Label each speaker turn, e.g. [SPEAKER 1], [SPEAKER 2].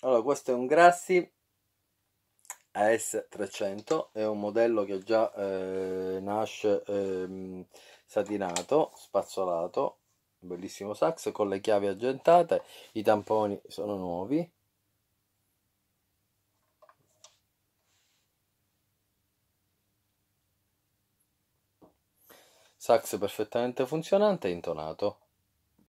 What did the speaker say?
[SPEAKER 1] Allora, questo è un Grassi AS300, è un modello che già eh, nasce eh, satinato, spazzolato, bellissimo sax con le chiavi aggentate, i tamponi sono nuovi Sax perfettamente funzionante e intonato.